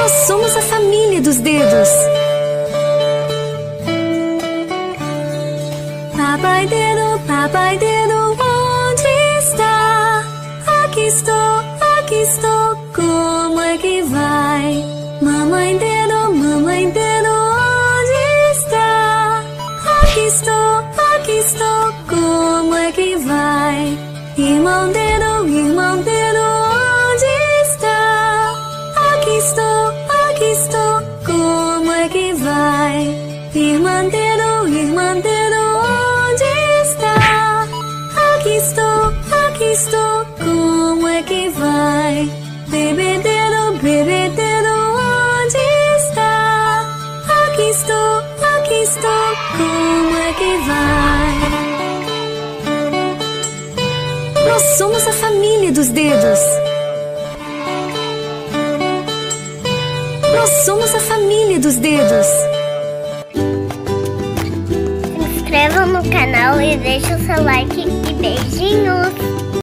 Nós somos a família dos dedos. Papai dedo, papai dedo, onde está? Aqui estou, aqui estou, como é que vai? Mamãe dedo, mamãe dedo, onde está? Aqui estou, aqui estou, como é que vai? Irmão dedo, irmão dedo, estou, como é que vai? Bebê dedo, onde está? Aqui estou, aqui estou, como é que vai? Nós somos a família dos dedos. Nós somos a família dos dedos. Se no canal e deixe o seu like e beijinhos!